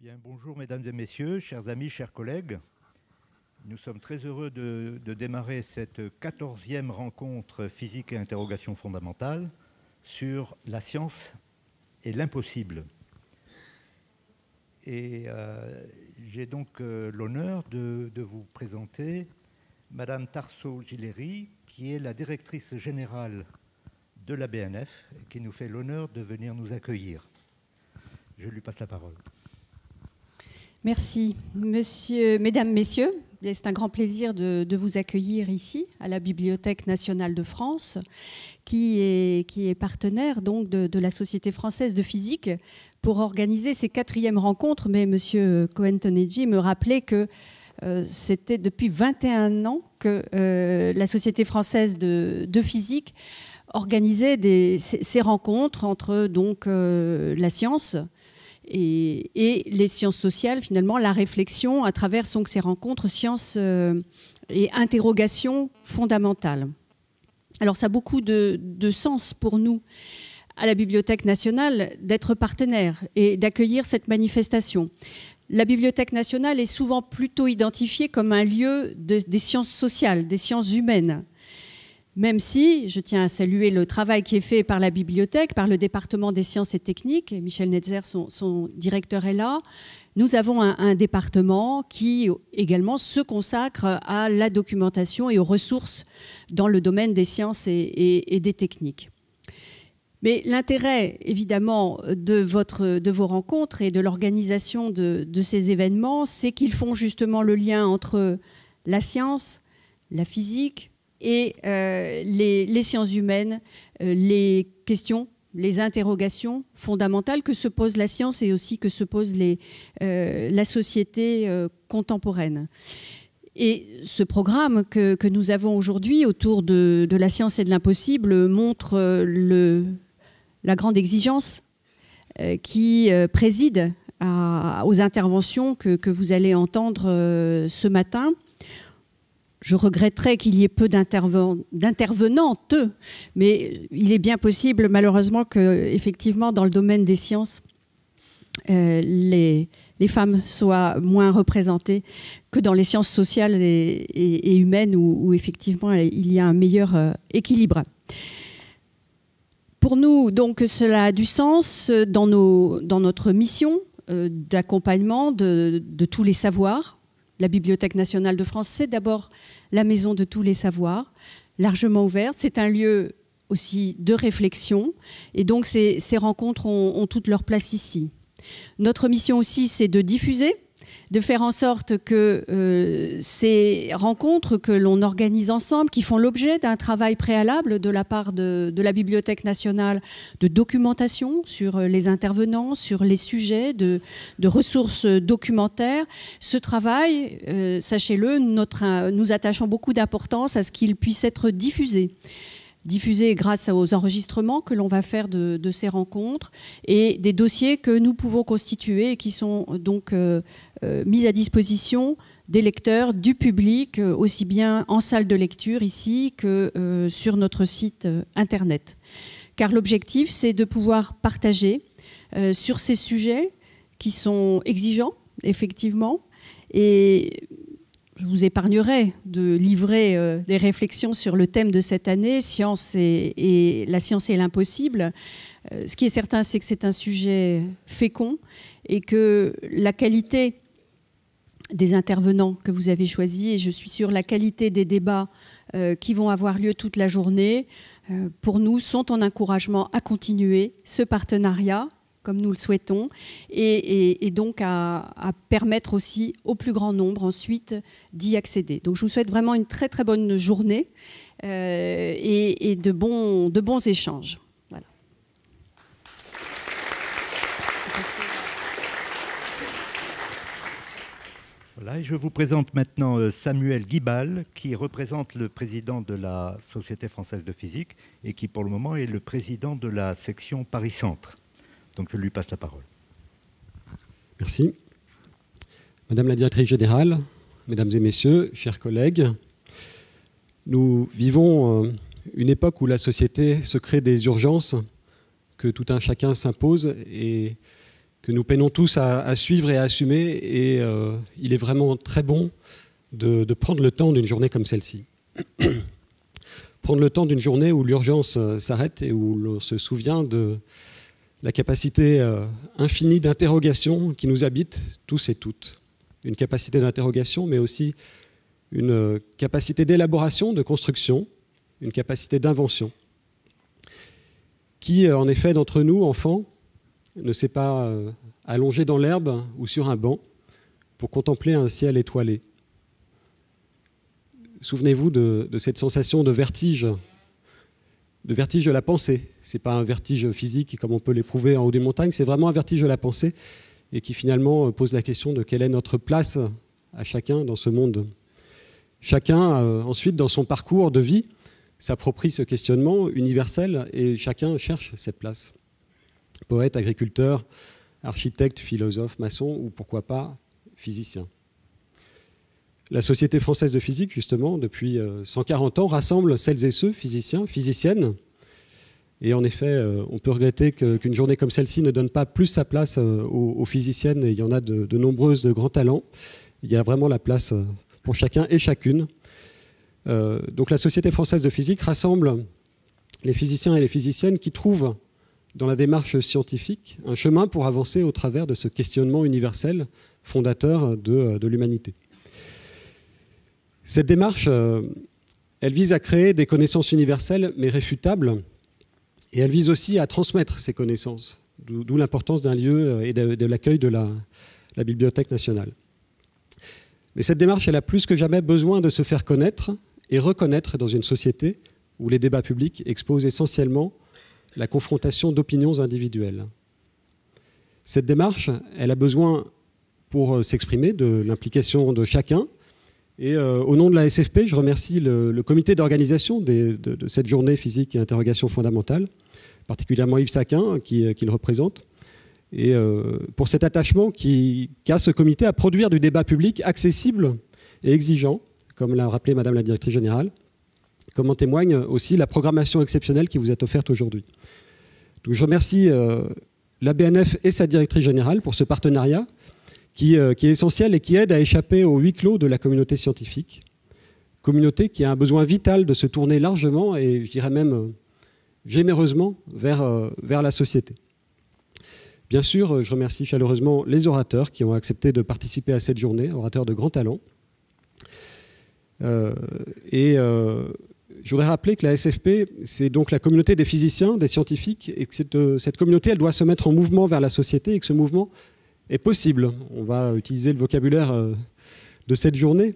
Bien, bonjour mesdames et messieurs, chers amis, chers collègues. Nous sommes très heureux de, démarrer cette quatorzième rencontre physique et interrogation fondamentale sur la science et l'impossible. Et euh, j'ai donc euh, l'honneur de, vous présenter Madame Tarso-Gileri, qui est la directrice générale de la BNF, qui nous fait l'honneur de venir nous accueillir. Je lui passe la parole. Merci. Monsieur, mesdames, Messieurs, c'est un grand plaisir de, vous accueillir ici, à la Bibliothèque nationale de France, qui est, partenaire donc de, la Société française de physique pour organiser ces quatrièmes rencontres. Mais Monsieur Cohen-Toneggi me rappelait que euh, c'était depuis 21 ans que euh, la Société française de, physique organisait ces, rencontres entre donc euh, la science, et, les sciences sociales, finalement, la réflexion à travers donc, ces rencontres sciences euh, et interrogations fondamentales. Alors ça a beaucoup de, de, sens pour nous à la Bibliothèque nationale d'être partenaire et d'accueillir cette manifestation. La Bibliothèque nationale est souvent plutôt identifiée comme un lieu de, des sciences sociales, des sciences humaines même si je tiens à saluer le travail qui est fait par la bibliothèque, par le département des sciences et techniques, et Michel Netzer, son, directeur, est là. Nous avons un, département qui également se consacre à la documentation et aux ressources dans le domaine des sciences et, des techniques. Mais l'intérêt, évidemment, de, vos rencontres et de l'organisation de ces événements, c'est qu'ils font justement le lien entre la science, la physique, et euh, les, sciences humaines, euh, les questions, les interrogations fondamentales que se pose la science et aussi que se pose euh, la société contemporaine. Et ce programme que, nous avons aujourd'hui autour de, la science et de l'impossible montre la grande exigence qui préside aux interventions que, vous allez entendre ce matin je regretterais qu'il y ait peu d'intervenantes, mais il est bien possible, malheureusement, que, effectivement, dans le domaine des sciences, euh, les, femmes soient moins représentées que dans les sciences sociales et, humaines, où, effectivement il y a un meilleur euh, équilibre. Pour nous, donc, cela a du sens dans, notre mission euh, d'accompagnement de tous les savoirs la Bibliothèque nationale de France, c'est d'abord la maison de tous les savoirs, largement ouverte. C'est un lieu aussi de réflexion. Et donc, ces, rencontres ont, ont, toute leur place ici. Notre mission aussi, c'est de diffuser de faire en sorte que euh, ces rencontres que l'on organise ensemble, qui font l'objet d'un travail préalable de la part de, la Bibliothèque nationale de documentation sur les intervenants, sur les sujets de, ressources documentaires, ce travail, euh, sachez-le, nous attachons beaucoup d'importance à ce qu'il puisse être diffusé diffusés grâce aux enregistrements que l'on va faire de, ces rencontres et des dossiers que nous pouvons constituer et qui sont donc euh, euh, mis à disposition des lecteurs, du public, euh, aussi bien en salle de lecture ici que sur notre site internet. Car l'objectif, c'est de pouvoir partager sur ces sujets qui sont exigeants, effectivement, et je vous épargnerai de livrer euh, des réflexions sur le thème de cette année, science et, la science et l'impossible. Euh, ce qui est certain, c'est que c'est un sujet fécond et que la qualité des intervenants que vous avez choisis, et je suis sûre la qualité des débats euh, qui vont avoir lieu toute la journée, pour nous, sont en encouragement à continuer ce partenariat comme nous le souhaitons, et, donc à, permettre aussi au plus grand nombre ensuite d'y accéder. Donc je vous souhaite vraiment une très très bonne journée euh, et, et, de, bons, de bons échanges. Voilà. Voilà, et je vous présente maintenant euh, Samuel Guibal, qui représente le président de la Société française de physique et qui pour le moment est le président de la section Paris-Centre. Donc je lui passe la parole. Merci. Madame la directrice générale, mesdames et messieurs, chers collègues, nous vivons euh, une époque où la société se crée des urgences que tout un chacun s'impose et que nous peinons tous à, suivre et à assumer. Et euh, il est vraiment très bon de, prendre le temps d'une journée comme celle-ci. prendre le temps d'une journée où l'urgence euh, s'arrête et où l'on se souvient de la capacité euh, infinie d'interrogation qui nous habite tous et toutes. Une capacité d'interrogation, mais aussi une capacité d'élaboration, de construction, une capacité d'invention. Qui, en effet, d'entre nous, enfants, ne s'est pas euh, allongé dans l'herbe ou sur un banc pour contempler un ciel étoilé. Souvenez-vous de, cette sensation de vertige, de vertige de la pensée. Ce n'est pas un vertige physique comme on peut l'éprouver en haut des montagnes, c'est vraiment un vertige de la pensée et qui finalement euh, pose la question de quelle est notre place à chacun dans ce monde. Chacun, euh, ensuite, dans son parcours de vie, s'approprie ce questionnement universel et chacun cherche cette place poète, agriculteur, architecte, philosophe, maçon ou pourquoi pas physicien. La Société française de physique, justement, depuis 140 euh, ans, rassemble celles et ceux, physiciens, physiciennes. Et en effet, euh, on peut regretter qu'une journée comme celle-ci ne donne pas plus sa place euh, aux, physiciennes, et il y en a de, de, nombreuses de grands talents. Il y a vraiment la place pour chacun et chacune. donc la Société française de physique rassemble les physiciens et les physiciennes qui trouvent dans la démarche scientifique un chemin pour avancer au travers de ce questionnement universel fondateur de, l'humanité. Cette démarche, euh, elle vise à créer des connaissances universelles mais réfutables, et elle vise aussi à transmettre ces connaissances, d'où l'importance d'un lieu euh, et de, l'accueil de la, Bibliothèque nationale. Mais cette démarche, elle a plus que jamais besoin de se faire connaître et reconnaître dans une société où les débats publics exposent essentiellement la confrontation d'opinions individuelles. Cette démarche, elle a besoin, pour euh, s'exprimer, de l'implication de chacun. Et euh, au nom de la SFP, je remercie le, comité d'organisation de, cette journée physique et interrogation fondamentale, particulièrement Yves Saquin, qui, euh, le représente, et pour cet attachement qu'a ce comité à produire du débat public accessible et exigeant, comme l'a rappelé Madame la Directrice Générale, comme en témoigne aussi la programmation exceptionnelle qui vous est offerte aujourd'hui. je remercie euh, la BNF et sa directrice générale pour ce partenariat euh, qui, est essentiel et qui aide à échapper au huis clos de la communauté scientifique. Communauté qui a un besoin vital de se tourner largement et je dirais même euh, généreusement vers, vers la société. Bien sûr, je remercie chaleureusement les orateurs qui ont accepté de participer à cette journée, orateurs de grand talent. et je voudrais rappeler que la SFP, c'est donc la communauté des physiciens, des scientifiques, et que cette, euh, cette, communauté, elle doit se mettre en mouvement vers la société, et que ce mouvement est possible. On va utiliser le vocabulaire euh, de cette journée.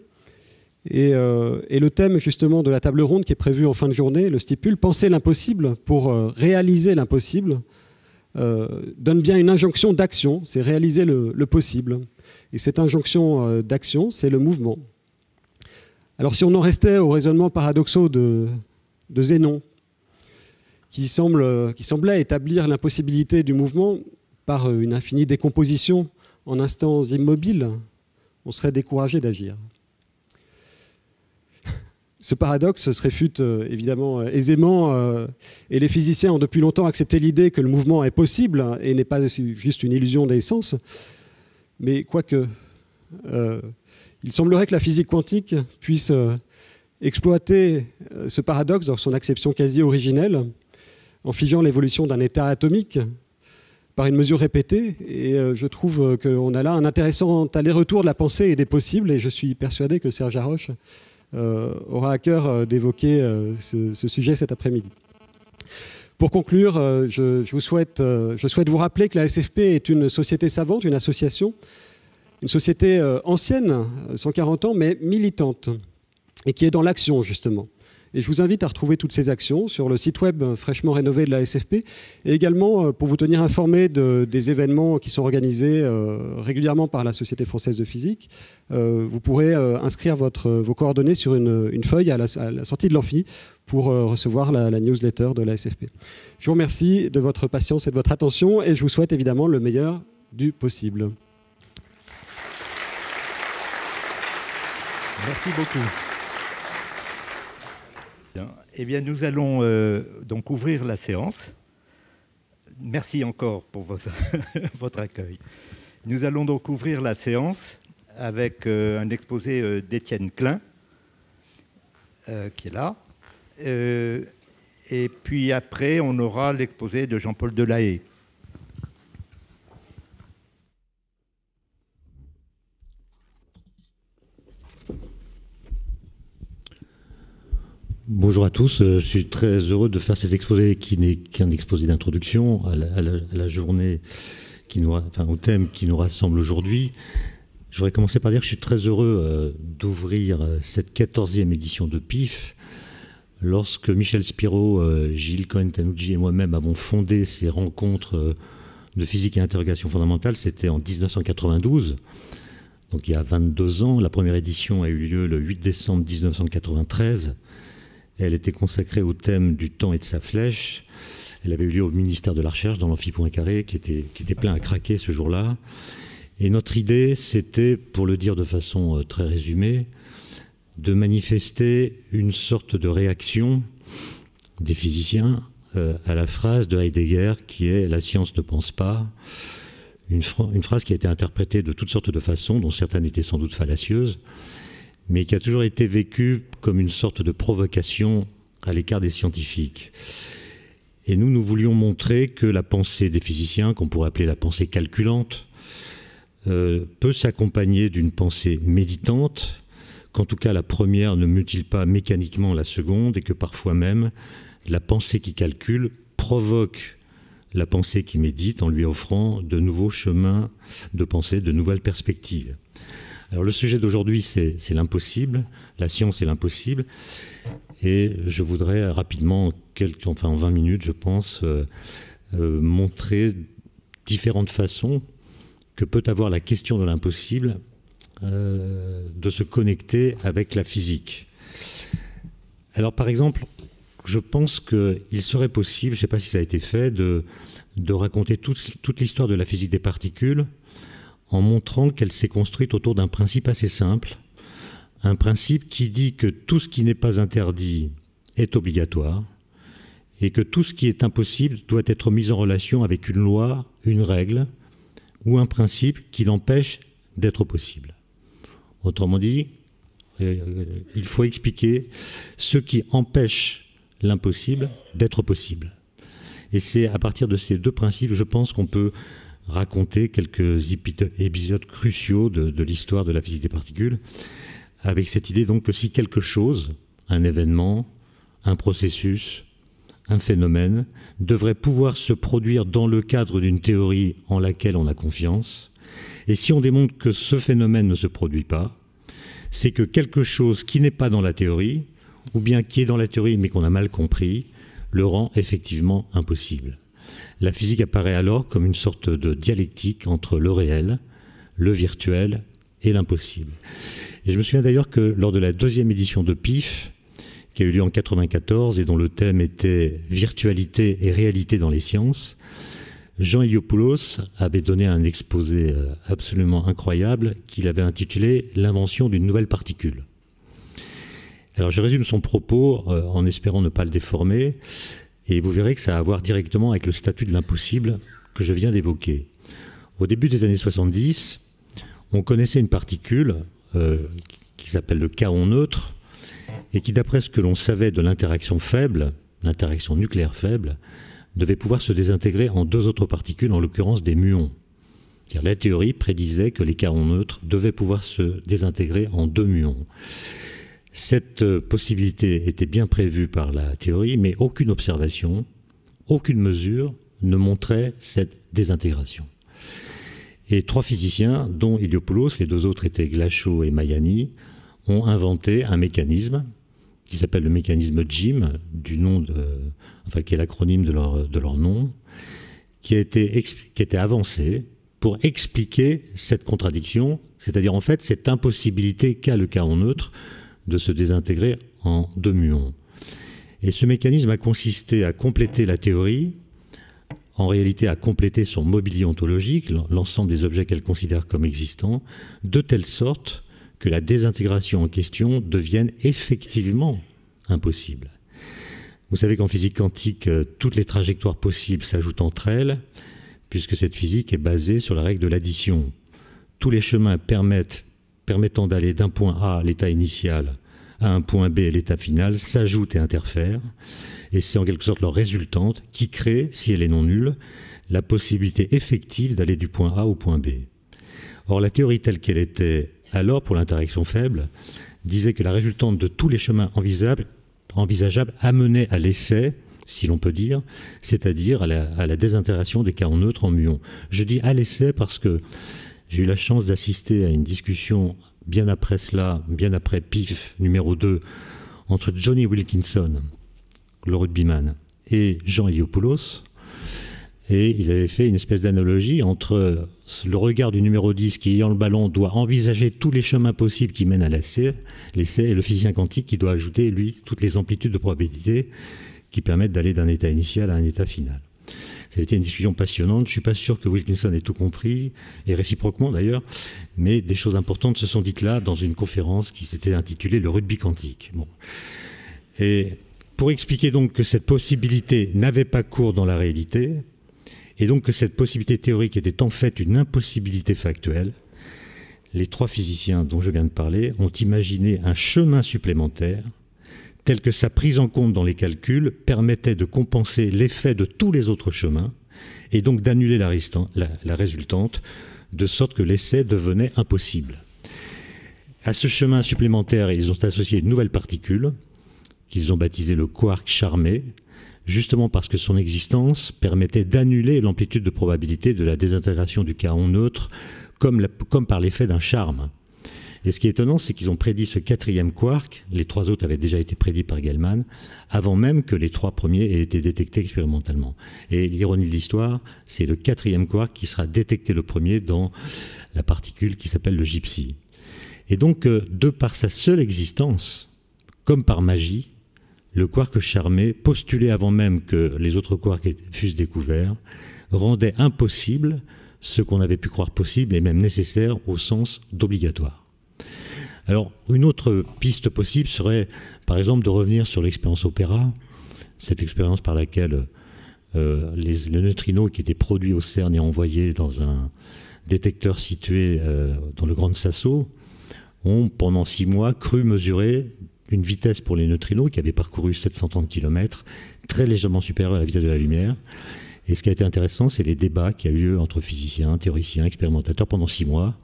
Et, euh, et, le thème justement de la table ronde qui est prévue en fin de journée le stipule penser l'impossible pour réaliser l'impossible donne bien une injonction d'action, c'est réaliser le, le, possible. Et cette injonction d'action, c'est le mouvement. Alors si on en restait au raisonnement paradoxaux de, Zénon, qui, semble, qui semblait établir l'impossibilité du mouvement par une infinie décomposition en instants immobiles, on serait découragé d'agir. Ce paradoxe se réfute euh, évidemment euh, aisément, euh, et les physiciens ont depuis longtemps accepté l'idée que le mouvement est possible et n'est pas juste une illusion d'essence. Mais quoique, il semblerait que la physique quantique puisse euh, exploiter euh, ce paradoxe dans son acception quasi originelle, en figeant l'évolution d'un état atomique par une mesure répétée. Et euh, je trouve qu'on a là un intéressant aller-retour de la pensée et des possibles, et je suis persuadé que Serge Haroche aura à cœur d'évoquer ce, sujet cet après-midi. Pour conclure, je, vous souhaite, je souhaite vous rappeler que la SFP est une société savante, une association une société euh, ancienne, 140 ans, mais militante, et qui est dans l'action, justement. Et je vous invite à retrouver toutes ces actions sur le site web fraîchement rénové de la SFP et également euh, pour vous tenir informé des événements qui sont organisés euh, régulièrement par la Société française de physique. vous pourrez inscrire vos coordonnées sur une, feuille à la, sortie de l'amphi pour recevoir la, la, newsletter de la SFP. Je vous remercie de votre patience et de votre attention et je vous souhaite évidemment le meilleur du possible. Merci beaucoup. Eh bien, nous allons euh, donc ouvrir la séance. merci encore pour votre, accueil. Nous allons donc ouvrir la séance avec euh, un exposé euh, d'Étienne Klein, qui est là. et puis après, on aura l'exposé de Jean-Paul Delahaye. Bonjour à tous, je suis très heureux de faire cet exposé qui n'est qu'un exposé d'introduction à, la, journée, qui nous, enfin, au thème qui nous rassemble aujourd'hui. Je voudrais commencer par dire que je suis très heureux euh, d'ouvrir euh, cette 14e édition de PIF. Lorsque Michel Spiro, euh, Gilles Cohen-Tanucci et moi-même avons fondé ces rencontres de physique et interrogation fondamentale, c'était en 1992. Donc il y a 22 ans, la première édition a eu lieu le 8 décembre 1993. Elle était consacrée au thème du temps et de sa flèche. Elle avait eu lieu au ministère de la Recherche dans l'amphi Poincaré qui était, qui était plein à craquer ce jour-là. Et notre idée, c'était, pour le dire de façon euh, très résumée, de manifester une sorte de réaction des physiciens euh, à la phrase de Heidegger qui est La science ne pense pas. Une, une, phrase qui a été interprétée de toutes sortes de façons, dont certaines étaient sans doute fallacieuses, mais qui a toujours été vécue comme une sorte de provocation à l'écart des scientifiques. Et nous, nous voulions montrer que la pensée des physiciens, qu'on pourrait appeler la pensée calculante, euh, peut s'accompagner d'une pensée méditante, qu'en tout cas la première ne mutile pas mécaniquement la seconde et que parfois même la pensée qui calcule provoque la pensée qui médite en lui offrant de nouveaux chemins de pensée, de nouvelles perspectives. Alors le sujet d'aujourd'hui, c'est l'impossible, la science est l'impossible, et je voudrais rapidement, quelques, enfin en 20 minutes je pense, euh, euh, montrer différentes façons que peut avoir la question de l'impossible euh, de se connecter avec la physique. Alors par exemple, je pense qu'il serait possible, je ne sais pas si ça a été fait, de, raconter toute l'histoire de la physique des particules en montrant qu'elle s'est construite autour d'un principe assez simple, un principe qui dit que tout ce qui n'est pas interdit est obligatoire et que tout ce qui est impossible doit être mis en relation avec une loi, une règle, ou un principe qui l'empêche d'être possible. Autrement dit, euh, il faut expliquer ce qui empêche l'impossible d'être possible. Et c'est à partir de ces deux principes, je pense, qu'on peut raconter quelques épisodes cruciaux de, l'histoire de la physique des particules, avec cette idée donc que si quelque chose, un événement, un processus, un phénomène devrait pouvoir se produire dans le cadre d'une théorie en laquelle on a confiance. Et si on démontre que ce phénomène ne se produit pas, c'est que quelque chose qui n'est pas dans la théorie, ou bien qui est dans la théorie mais qu'on a mal compris, le rend effectivement impossible. La physique apparaît alors comme une sorte de dialectique entre le réel, le virtuel et l'impossible. Et je me souviens d'ailleurs que lors de la deuxième édition de PIF, qui a eu lieu en 94 et dont le thème était virtualité et réalité dans les sciences, Jean Iliopoulos avait donné un exposé euh, absolument incroyable qu'il avait intitulé L'invention d'une nouvelle particule. Alors je résume son propos euh, en espérant ne pas le déformer, et vous verrez que ça a à voir directement avec le statut de l'impossible que je viens d'évoquer. Au début des années 70, on connaissait une particule euh, qui s'appelle le chaos neutre, et qui, d'après ce que l'on savait de l'interaction faible, l'interaction nucléaire faible, devait pouvoir se désintégrer en deux autres particules, en l'occurrence des muons. La théorie prédisait que les carons neutres devaient pouvoir se désintégrer en deux muons. Cette euh, possibilité était bien prévue par la théorie, mais aucune observation, aucune mesure ne montrait cette désintégration. Et trois physiciens, dont Iliopoulos, les deux autres étaient Glachot et Mayani, ont inventé un mécanisme qui s'appelle le mécanisme JIM, du nom enfin, qui est l'acronyme de leur, nom, qui a, été, qui a été avancé pour expliquer cette contradiction, c'est-à-dire en fait cette impossibilité qu'a le chaos neutre de se désintégrer en deux muons. Et ce mécanisme a consisté à compléter la théorie, en réalité à compléter son mobilier ontologique, l'ensemble des objets qu'elle considère comme existants, de telle sorte que la désintégration en question devienne effectivement impossible. Vous savez qu'en physique quantique, euh, toutes les trajectoires possibles s'ajoutent entre elles, puisque cette physique est basée sur la règle de l'addition. Tous les chemins permettant d'aller d'un point A, l'état initial, à un point B, l'état final, s'ajoutent et interfèrent, et c'est en quelque sorte leur résultante qui crée, si elle est non nulle, la possibilité effective d'aller du point A au point B. Or, la théorie telle qu'elle était alors pour l'interaction faible disait que la résultante de tous les chemins envisageables, amenait à l'essai, si l'on peut dire, c'est-à-dire à la, désintégration des carreaux neutres en muons. Je dis à l'essai parce que j'ai eu la chance d'assister à une discussion bien après cela, bien après PIF numéro 2, entre Johnny Wilkinson, le rugbyman, et Jean Eliopoulos. Et ils avaient fait une espèce d'analogie entre le regard du numéro 10 qui, ayant le ballon, doit envisager tous les chemins possibles qui mènent à l'essai, l'essai, et le physicien quantique qui doit ajouter, lui, toutes les amplitudes de probabilité qui permettent d'aller d'un état initial à un état final. Ça a été une discussion passionnante. Je ne suis pas sûr que Wilkinson ait tout compris, et réciproquement d'ailleurs, mais des choses importantes se sont dites là dans une conférence qui s'était intitulée Le rugby quantique. Et pour expliquer donc que cette possibilité n'avait pas cours dans la réalité, et donc que cette possibilité théorique était en fait une impossibilité factuelle, les trois physiciens dont je viens de parler ont imaginé un chemin supplémentaire tel que sa prise en compte dans les calculs permettait de compenser l'effet de tous les autres chemins et donc d'annuler la, résultante, de sorte que l'essai devenait impossible. À ce chemin supplémentaire, ils ont associé une nouvelle particule qu'ils ont baptisée le quark charmé, justement parce que son existence permettait d'annuler l'amplitude de probabilité de la désintégration du chaos neutre comme par l'effet d'un charme. Et ce qui est étonnant, c'est qu'ils ont prédit ce quatrième quark, les trois autres avaient déjà été prédits par Gell-Mann, avant même que les trois premiers aient été détectés expérimentalement. Et l'ironie de l'histoire, c'est le quatrième quark qui sera détecté le premier dans la particule qui s'appelle le gypsy. Et donc, euh, de par sa seule existence, comme par magie, le quark charmé, postulé avant même que les autres quarks fussent découverts, rendait impossible ce qu'on avait pu croire possible et même nécessaire au sens d'obligatoire. Alors, une autre piste possible serait, par exemple, de revenir sur l'expérience Opéra, cette expérience par laquelle euh, les, neutrinos qui étaient produits au CERN et envoyés dans un détecteur situé euh, dans le Grand Sasso ont, pendant six mois, cru mesurer une vitesse pour les neutrinos qui avaient parcouru 730 km, très légèrement supérieure à la vitesse de la lumière. Et ce qui a été intéressant, c'est les débats qui a eu lieu entre physiciens, théoriciens, expérimentateurs pendant six mois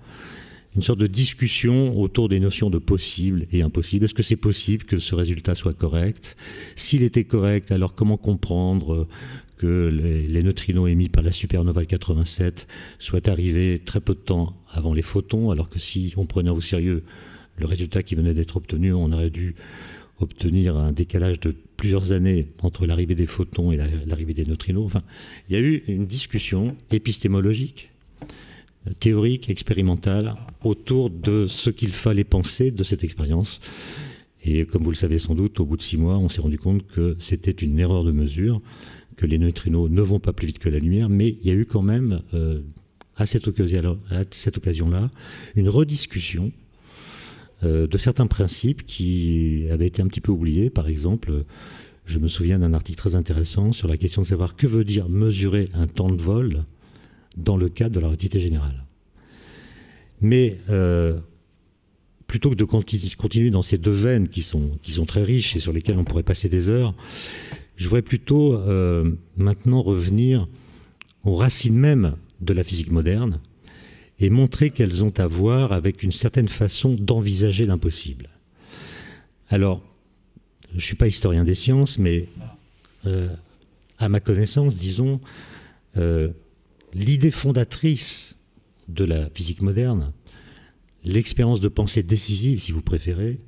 une sorte de discussion autour des notions de possible et impossible. Est-ce que c'est possible que ce résultat soit correct? S'il était correct, alors comment comprendre que les, neutrinos émis par la supernova 87 soient arrivés très peu de temps avant les photons, alors que si on prenait au sérieux le résultat qui venait d'être obtenu, on aurait dû obtenir un décalage de plusieurs années entre l'arrivée des photons et l'arrivée des neutrinos. Enfin, il y a eu une discussion épistémologique théorique, expérimentale, autour de ce qu'il fallait penser de cette expérience. Et comme vous le savez sans doute, au bout de six mois, on s'est rendu compte que c'était une erreur de mesure, que les neutrinos ne vont pas plus vite que la lumière, mais il y a eu quand même, euh, à cette occasion-là, une rediscussion euh, de certains principes qui avaient été un petit peu oubliés. Par exemple, je me souviens d'un article très intéressant sur la question de savoir que veut dire mesurer un temps de vol dans le cadre de la relativité générale. Mais euh, plutôt que de continuer dans ces deux veines qui sont, qui sont très riches et sur lesquelles on pourrait passer des heures, je voudrais plutôt euh, maintenant revenir aux racines même de la physique moderne et montrer qu'elles ont à voir avec une certaine façon d'envisager l'impossible. Alors, je ne suis pas historien des sciences, mais euh, à ma connaissance, disons, l'idée fondatrice de la physique moderne, l'expérience de pensée décisive, si vous préférez,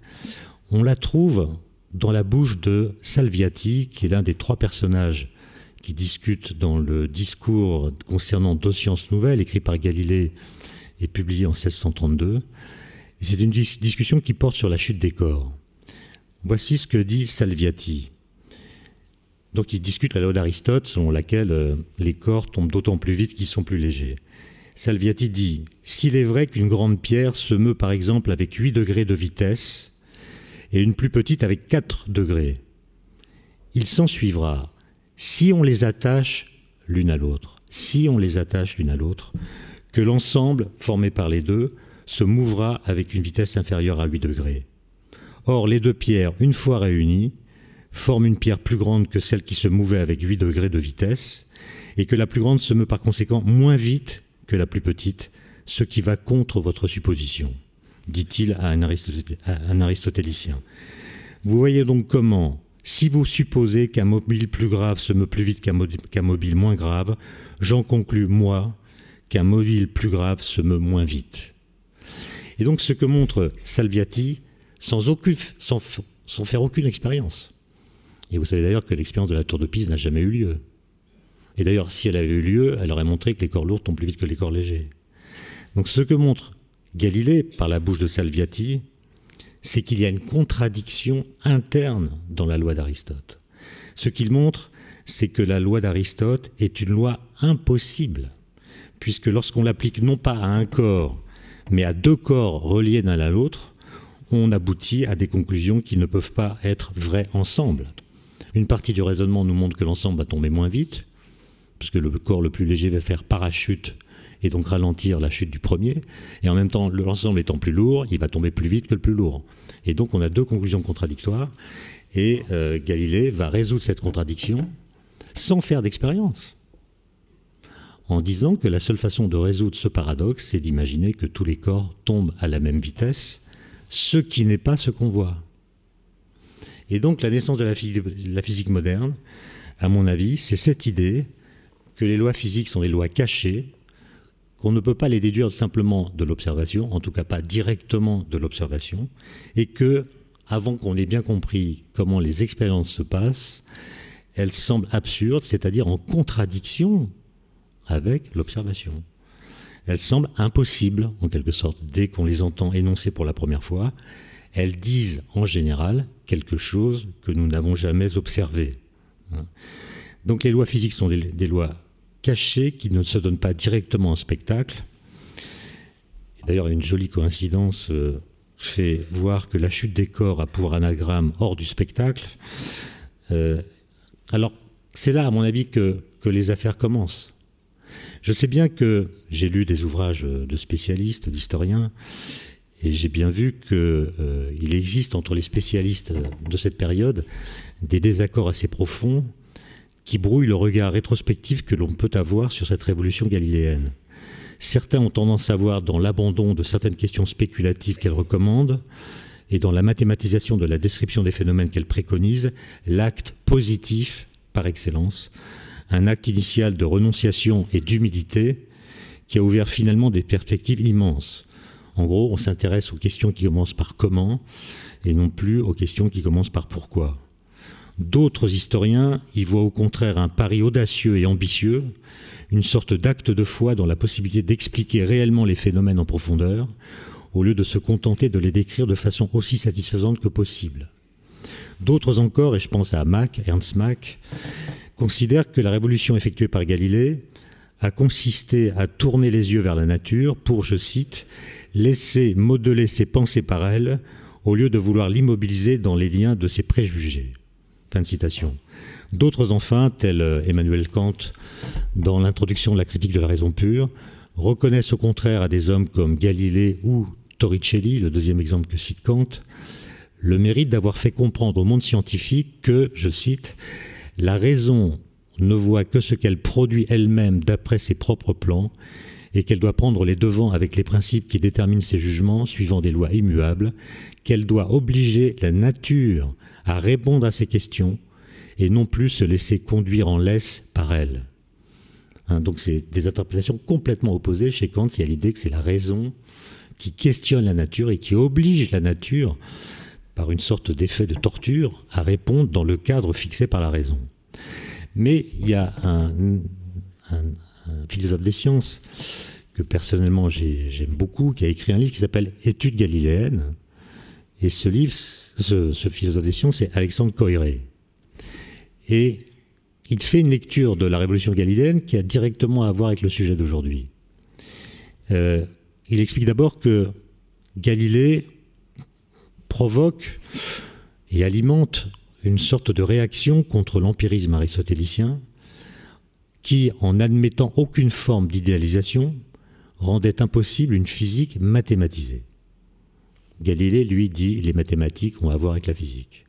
on la trouve dans la bouche de Salviati, qui est l'un des trois personnages qui discutent dans le discours concernant deux sciences nouvelles, écrit par Galilée et publié en 1632. C'est une discussion qui porte sur la chute des corps. Voici ce que dit Salviati. Donc ils discutent la loi d'Aristote selon laquelle euh, les corps tombent d'autant plus vite qu'ils sont plus légers. Salviati dit S'il est vrai qu'une grande pierre se meut par exemple avec 8 degrés de vitesse et une plus petite avec 4 degrés, il s'ensuivra, si on les attache l'une à l'autre, si on les attache l'une à l'autre, que l'ensemble formé par les deux se mouvra avec une vitesse inférieure à 8 degrés. Or, les deux pierres, une fois réunies, forment une pierre plus grande que celle qui se mouvait avec 8 degrés de vitesse, et que la plus grande se meut par conséquent moins vite que la plus petite, ce qui va contre votre supposition, dit-il à, un aristotélicien. Vous voyez donc comment, si vous supposez qu'un mobile plus grave se meut plus vite qu'un mobile moins grave, j'en conclus, moi, qu'un mobile plus grave se meut moins vite. Et donc ce que montre Salviati, sans, aucune, sans faire aucune expérience. Et vous savez d'ailleurs que l'expérience de la tour de Pise n'a jamais eu lieu. Et d'ailleurs, si elle avait eu lieu, elle aurait montré que les corps lourds tombent plus vite que les corps légers. Donc ce que montre Galilée par la bouche de Salviati, c'est qu'il y a une contradiction interne dans la loi d'Aristote. Ce qu'il montre, c'est que la loi d'Aristote est une loi impossible, puisque lorsqu'on l'applique non pas à un corps, mais à deux corps reliés l'un à l'autre, on aboutit à des conclusions qui ne peuvent pas être vraies ensemble. Une partie du raisonnement nous montre que l'ensemble va tomber moins vite, puisque le corps le plus léger va faire parachute et donc ralentir la chute du premier. Et en même temps, l'ensemble étant plus lourd, il va tomber plus vite que le plus lourd. Et donc on a deux conclusions contradictoires. Et euh, Galilée va résoudre cette contradiction sans faire d'expérience. En disant que la seule façon de résoudre ce paradoxe, c'est d'imaginer que tous les corps tombent à la même vitesse, ce qui n'est pas ce qu'on voit. Et donc la naissance de la physique moderne, à mon avis, c'est cette idée que les lois physiques sont des lois cachées, qu'on ne peut pas les déduire simplement de l'observation, en tout cas pas directement de l'observation, et que, avant qu'on ait bien compris comment les expériences se passent, elles semblent absurdes, c'est-à-dire en contradiction avec l'observation. Elles semblent impossibles, en quelque sorte, dès qu'on les entend énoncer pour la première fois. Elles disent, en général, quelque chose que nous n'avons jamais observé. Donc les lois physiques sont des, lois caché qui ne se donne pas directement en spectacle. D'ailleurs, une jolie coïncidence euh, fait voir que la chute des corps a pour anagramme hors du spectacle. Euh, alors, c'est là, à mon avis, que les affaires commencent. Je sais bien que j'ai lu des ouvrages de spécialistes, d'historiens, et j'ai bien vu qu'il euh, existe entre les spécialistes de cette période des désaccords assez profonds qui brouille le regard rétrospectif que l'on peut avoir sur cette révolution galiléenne. Certains ont tendance à voir dans l'abandon de certaines questions spéculatives qu'elle recommande et dans la mathématisation de la description des phénomènes qu'elle préconise l'acte positif par excellence, un acte initial de renonciation et d'humilité qui a ouvert finalement des perspectives immenses. En gros, on s'intéresse aux questions qui commencent par comment et non plus aux questions qui commencent par pourquoi. D'autres historiens y voient au contraire un pari audacieux et ambitieux, une sorte d'acte de foi dans la possibilité d'expliquer réellement les phénomènes en profondeur, au lieu de se contenter de les décrire de façon aussi satisfaisante que possible. D'autres encore, et je pense à Mach, Ernst Mach, considèrent que la révolution effectuée par Galilée a consisté à tourner les yeux vers la nature pour, je cite, laisser modeler ses pensées par elle, au lieu de vouloir l'immobiliser dans les liens de ses préjugés. Fin de citation. D'autres enfin, tels euh, Emmanuel Kant, dans l'introduction de la critique de la raison pure, reconnaissent au contraire à des hommes comme Galilée ou Torricelli, le deuxième exemple que cite Kant, le mérite d'avoir fait comprendre au monde scientifique que, je cite, la raison ne voit que ce qu'elle produit elle-même d'après ses propres plans et qu'elle doit prendre les devants avec les principes qui déterminent ses jugements suivant des lois immuables, qu'elle doit obliger la nature à répondre à ces questions et non plus se laisser conduire en laisse par elle. Hein, donc c'est des interprétations complètement opposées. Chez Kant, il y a l'idée que c'est la raison qui questionne la nature et qui oblige la nature, par une sorte d'effet de torture, à répondre dans le cadre fixé par la raison. Mais il y a un, philosophe des sciences que personnellement j'aime beaucoup, qui a écrit un livre qui s'appelle Études galiléennes. Et ce livre, ce, philosophe des sciences, c'est Alexandre Coiré. Et il fait une lecture de la révolution galiléenne qui a directement à voir avec le sujet d'aujourd'hui. Euh, il explique d'abord que Galilée provoque et alimente une sorte de réaction contre l'empirisme aristotélicien qui, en n'admettant aucune forme d'idéalisation, rendait impossible une physique mathématisée. Galilée, lui, dit les mathématiques ont à voir avec la physique.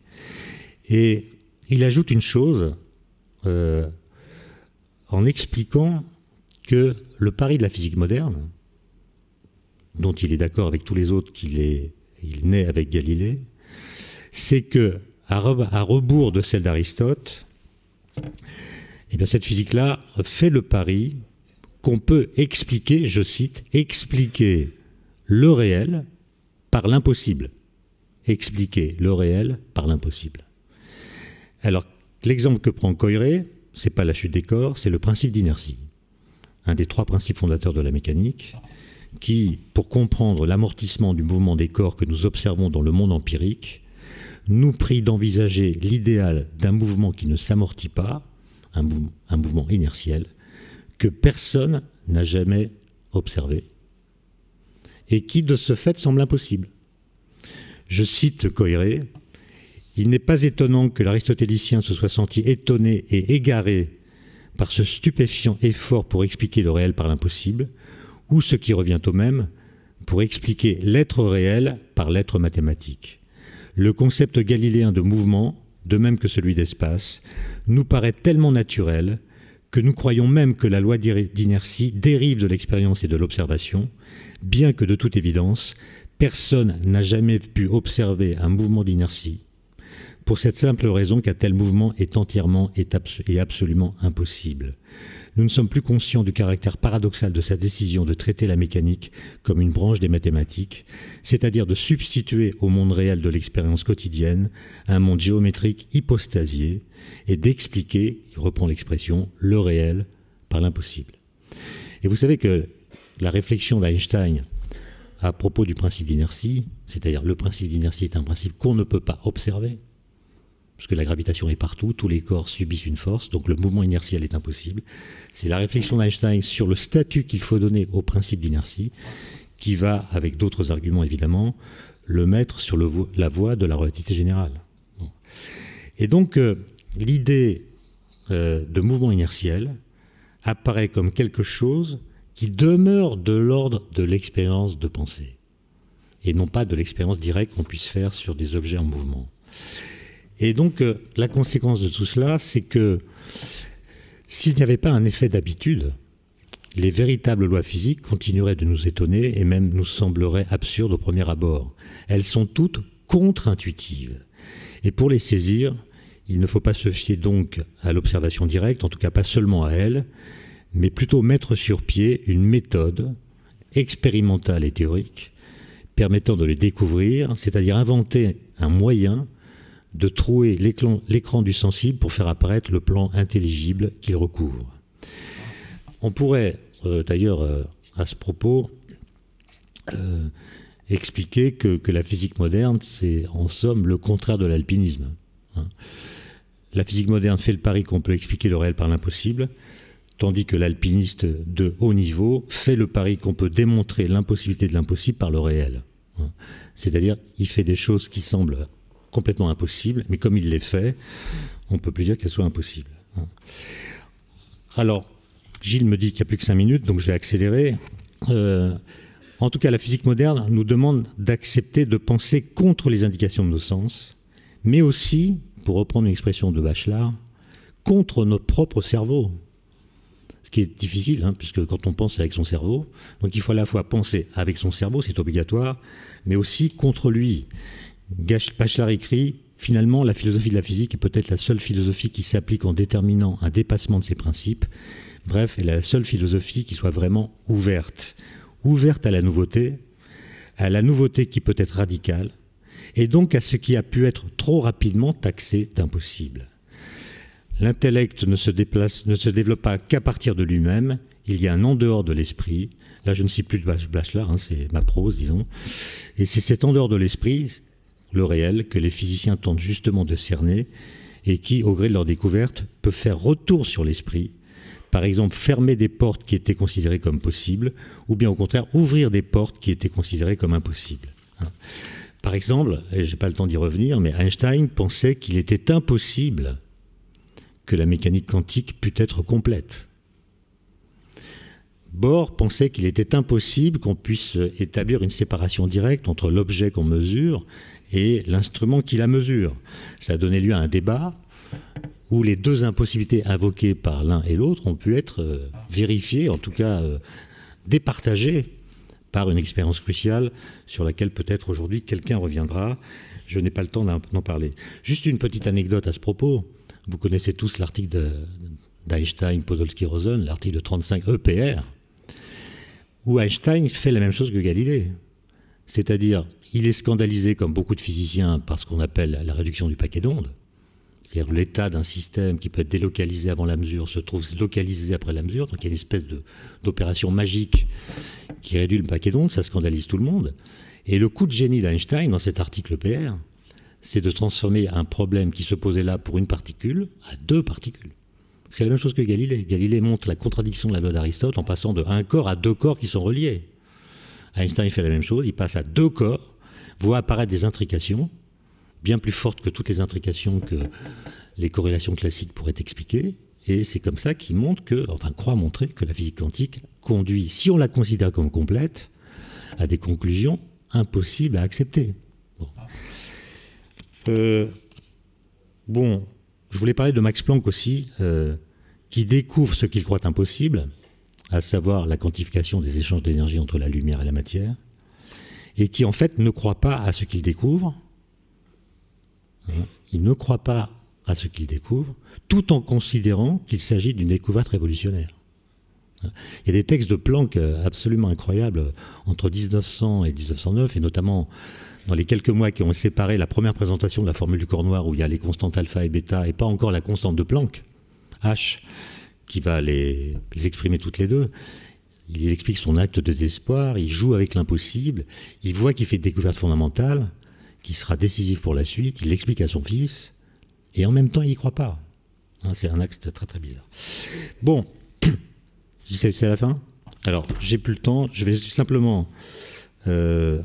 Et il ajoute une chose euh, en expliquant que le pari de la physique moderne, dont il est d'accord avec tous les autres qu'il est, il naît avec Galilée, c'est que à, rebours de celle d'Aristote, eh cette physique-là fait le pari qu'on peut expliquer, je cite, expliquer le réel par l'impossible. Expliquer le réel par l'impossible. Alors, l'exemple que prend Coiré, c'est pas la chute des corps, c'est le principe d'inertie. Un des trois principes fondateurs de la mécanique, qui, pour comprendre l'amortissement du mouvement des corps que nous observons dans le monde empirique, nous prie d'envisager l'idéal d'un mouvement qui ne s'amortit pas, un, mouvement inertiel, que personne n'a jamais observé et qui, de ce fait, semble impossible. Je cite Coiré Il n'est pas étonnant que l'aristotélicien se soit senti étonné et égaré par ce stupéfiant effort pour expliquer le réel par l'impossible, ou ce qui revient au même, pour expliquer l'être réel par l'être mathématique. Le concept galiléen de mouvement, de même que celui d'espace, nous paraît tellement naturel que nous croyons même que la loi d'inertie dérive de l'expérience et de l'observation, bien que de toute évidence, personne n'a jamais pu observer un mouvement d'inertie, pour cette simple raison qu'un tel mouvement est entièrement et absolument impossible. Nous ne sommes plus conscients du caractère paradoxal de sa décision de traiter la mécanique comme une branche des mathématiques, c'est-à-dire de substituer au monde réel de l'expérience quotidienne un monde géométrique hypostasié et d'expliquer, il reprend l'expression, le réel par l'impossible. Et vous savez que la réflexion d'Einstein à propos du principe d'inertie, c'est-à-dire le principe d'inertie est un principe qu'on ne peut pas observer, parce que la gravitation est partout, tous les corps subissent une force, donc le mouvement inertiel est impossible. C'est la réflexion d'Einstein sur le statut qu'il faut donner au principe d'inertie qui va, avec d'autres arguments évidemment, le mettre sur la voie de la relativité générale. Et donc, euh, l'idée euh, de mouvement inertiel apparaît comme quelque chose qui demeure de l'ordre de l'expérience de pensée, et non pas de l'expérience directe qu'on puisse faire sur des objets en mouvement. Et donc, euh, la conséquence de tout cela, c'est que s'il n'y avait pas un effet d'habitude, les véritables lois physiques continueraient de nous étonner et même nous sembleraient absurdes au premier abord. Elles sont toutes contre-intuitives. Et pour les saisir, il ne faut pas se fier donc à l'observation directe, en tout cas pas seulement à elle, mais plutôt mettre sur pied une méthode expérimentale et théorique permettant de les découvrir, c'est-à-dire inventer un moyen de trouer l'écran du sensible pour faire apparaître le plan intelligible qu'il recouvre. On pourrait euh, d'ailleurs euh, à ce propos euh, expliquer que, la physique moderne, c'est en somme le contraire de l'alpinisme. Hein. La physique moderne fait le pari qu'on peut expliquer le réel par l'impossible, tandis que l'alpiniste de haut niveau fait le pari qu'on peut démontrer l'impossibilité de l'impossible par le réel. Hein. C'est-à-dire, il fait des choses qui semblent complètement impossibles, mais comme il les fait, on ne peut plus dire qu'elles soient impossibles. Hein. Alors, Gilles me dit qu'il n'y a plus que cinq minutes, donc je vais accélérer. Euh, en tout cas, la physique moderne nous demande d'accepter de penser contre les indications de nos sens, mais aussi, pour reprendre une expression de Bachelard, contre notre propre cerveau qui est difficile, hein, puisque quand on pense avec son cerveau, donc il faut à la fois penser avec son cerveau, c'est obligatoire, mais aussi contre lui. Bachelard écrit Finalement, la philosophie de la physique est peut-être la seule philosophie qui s'applique en déterminant un dépassement de ses principes. Bref, elle est la seule philosophie qui soit vraiment ouverte. Ouverte à la nouveauté, à la nouveauté qui peut être radicale, et donc à ce qui a pu être trop rapidement taxé d'impossible. L'intellect ne se déplace, ne se développe pas qu'à partir de lui-même. Il y a un en dehors de l'esprit. Là, je ne cite plus de Bachelard, hein, c'est ma prose, disons. Et c'est cet en dehors de l'esprit, le réel, que les physiciens tentent justement de cerner et qui, au gré de leur découverte, peut faire retour sur l'esprit. Par exemple, fermer des portes qui étaient considérées comme possibles, ou bien au contraire, ouvrir des portes qui étaient considérées comme impossibles. Hein. Par exemple, et je n'ai pas le temps d'y revenir, mais Einstein pensait qu'il était impossible que la mécanique quantique pût être complète. Bohr pensait qu'il était impossible qu'on puisse établir une séparation directe entre l'objet qu'on mesure et l'instrument qui la mesure. Ça a donné lieu à un débat où les deux impossibilités invoquées par l'un et l'autre ont pu être euh, vérifiées, en tout cas euh, départagées par une expérience cruciale sur laquelle peut-être aujourd'hui quelqu'un reviendra. Je n'ai pas le temps d'en parler. Juste une petite anecdote à ce propos. Vous connaissez tous l'article d'Einstein, Podolsky, Rosen, l'article de 35 EPR, où Einstein fait la même chose que Galilée. C'est-à-dire, il est scandalisé, comme beaucoup de physiciens, par ce qu'on appelle la réduction du paquet d'ondes. C'est-à-dire l'état d'un système qui peut être délocalisé avant la mesure se trouve localisé après la mesure. Donc il y a une espèce d'opération magique qui réduit le paquet d'ondes, ça scandalise tout le monde. Et le coup de génie d'Einstein dans cet article PR, c'est de transformer un problème qui se posait là pour une particule à deux particules. C'est la même chose que Galilée. Galilée montre la contradiction de la loi d'Aristote en passant de un corps à deux corps qui sont reliés. Einstein fait la même chose, il passe à deux corps, voit apparaître des intrications, bien plus fortes que toutes les intrications que les corrélations classiques pourraient expliquer, et c'est comme ça qu'il montre que, enfin croit montrer que la physique quantique conduit, si on la considère comme complète, à des conclusions impossibles à accepter. Bon, euh, je voulais parler de Max Planck aussi, euh, qui découvre ce qu'il croit impossible, à savoir la quantification des échanges d'énergie entre la lumière et la matière, et qui en fait ne croit pas à ce qu'il découvre. Hein, il ne croit pas à ce qu'il découvre, tout en considérant qu'il s'agit d'une découverte révolutionnaire. Hein, il y a des textes de Planck euh, absolument incroyables entre 1900 et 1909, et notamment dans les quelques mois qui ont séparé la première présentation de la formule du corps noir, où il y a les constantes alpha et bêta, et pas encore la constante de Planck, H, qui va les, exprimer toutes les deux. Il explique son acte de désespoir, il joue avec l'impossible, il voit qu'il fait une découverte fondamentale, qui sera décisive pour la suite, il l'explique à son fils, et en même temps, il n'y croit pas. Hein, c'est un axe très très bizarre. Bon, c'est la fin Alors, j'ai plus le temps, je vais simplement, euh,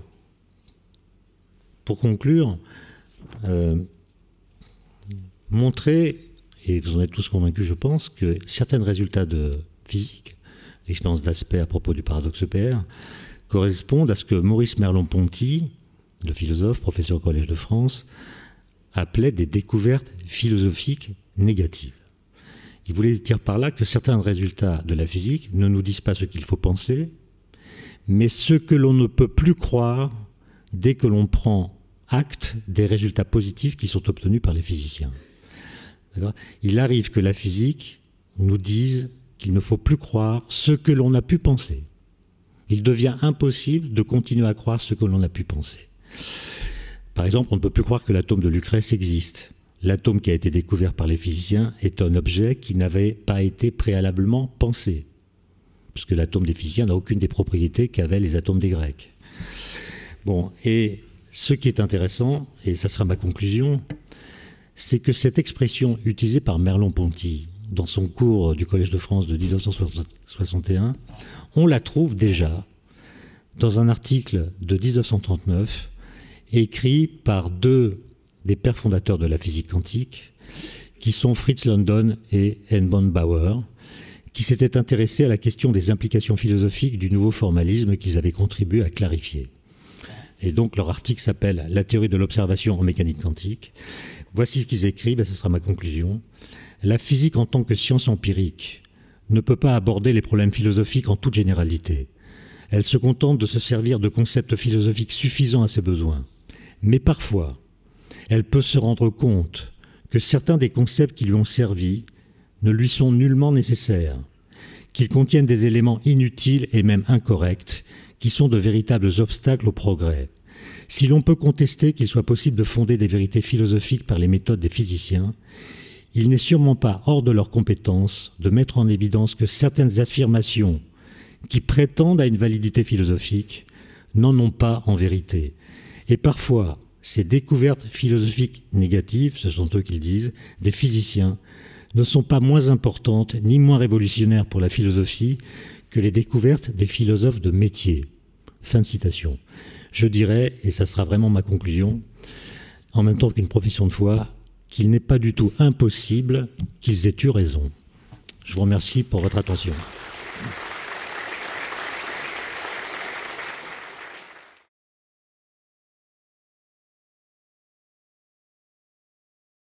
pour conclure, euh, montrer, et vous en êtes tous convaincus, je pense, que certains résultats de physique, l'expérience d'aspect à propos du paradoxe EPR, correspondent à ce que Maurice Merleau-Ponty, le philosophe, professeur au Collège de France, appelait des découvertes philosophiques négatives. Il voulait dire par là que certains résultats de la physique ne nous disent pas ce qu'il faut penser, mais ce que l'on ne peut plus croire dès que l'on prend acte des résultats positifs qui sont obtenus par les physiciens. Il arrive que la physique nous dise qu'il ne faut plus croire ce que l'on a pu penser. Il devient impossible de continuer à croire ce que l'on a pu penser. Par exemple, on ne peut plus croire que l'atome de Lucrèce existe. L'atome qui a été découvert par les physiciens est un objet qui n'avait pas été préalablement pensé, puisque l'atome des physiciens n'a aucune des propriétés qu'avaient les atomes des Grecs. Bon, et ce qui est intéressant, et ça sera ma conclusion, c'est que cette expression utilisée par Merleau-Ponty dans son cours du Collège de France de 1961, on la trouve déjà dans un article de 1939 écrit par deux des pères fondateurs de la physique quantique, qui sont Fritz London et Edmund Bauer, qui s'étaient intéressés à la question des implications philosophiques du nouveau formalisme qu'ils avaient contribué à clarifier. Et donc leur article s'appelle La théorie de l'observation en mécanique quantique. Voici ce qu'ils écrivent, et ce sera ma conclusion. La physique en tant que science empirique ne peut pas aborder les problèmes philosophiques en toute généralité. Elle se contente de se servir de concepts philosophiques suffisants à ses besoins. Mais parfois, elle peut se rendre compte que certains des concepts qui lui ont servi ne lui sont nullement nécessaires, qu'ils contiennent des éléments inutiles et même incorrects, qui sont de véritables obstacles au progrès. Si l'on peut contester qu'il soit possible de fonder des vérités philosophiques par les méthodes des physiciens, il n'est sûrement pas hors de leur compétence de mettre en évidence que certaines affirmations qui prétendent à une validité philosophique n'en ont pas en vérité, et parfois, ces découvertes philosophiques négatives, ce sont eux qui le disent, des physiciens, ne sont pas moins importantes ni moins révolutionnaires pour la philosophie que les découvertes des philosophes de métier. Fin de citation. Je dirais, et ça sera vraiment ma conclusion, en même temps qu'une profession de foi, qu'il n'est pas du tout impossible qu'ils aient eu raison. Je vous remercie pour votre attention.